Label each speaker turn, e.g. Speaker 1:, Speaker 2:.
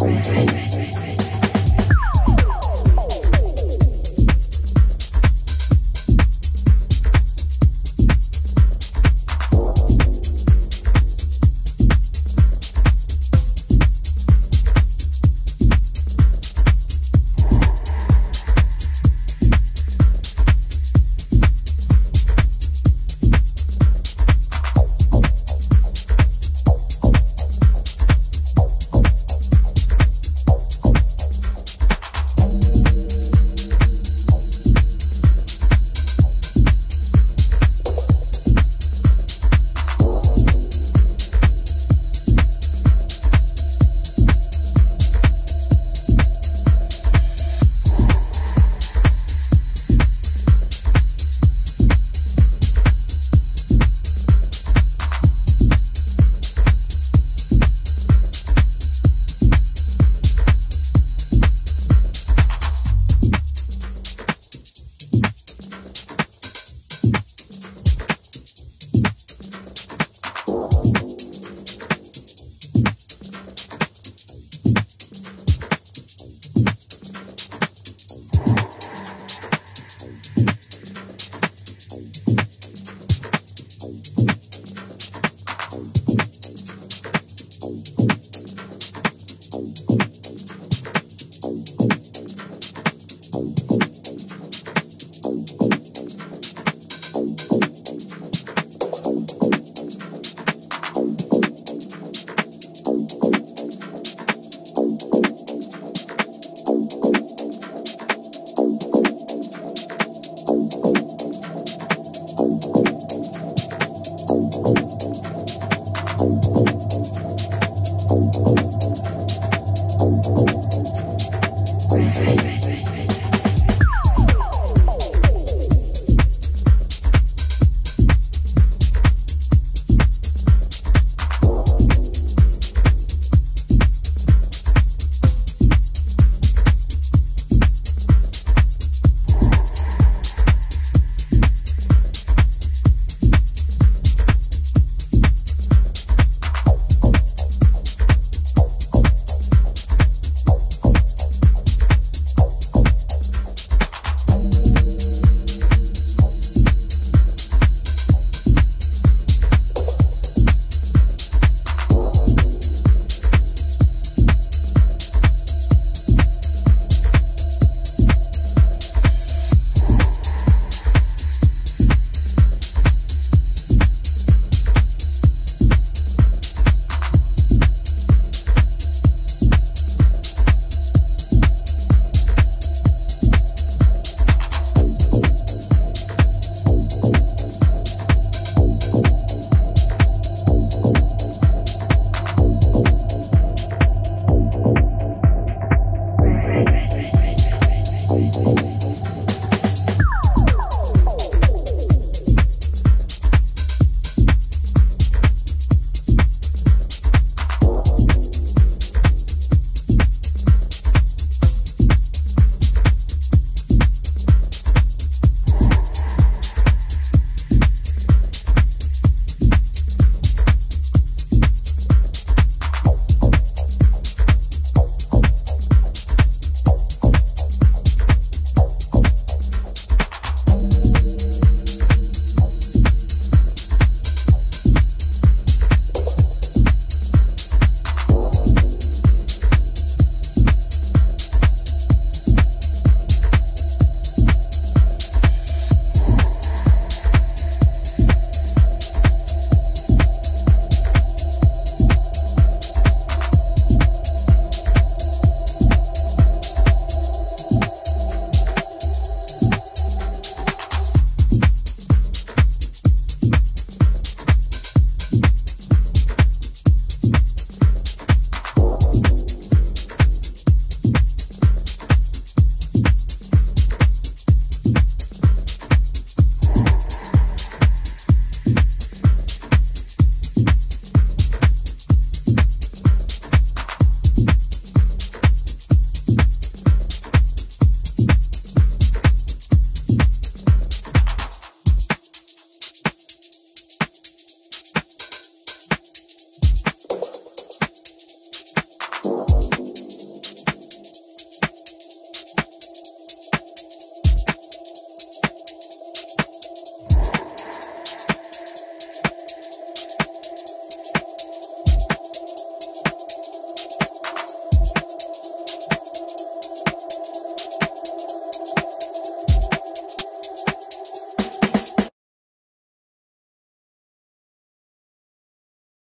Speaker 1: Red,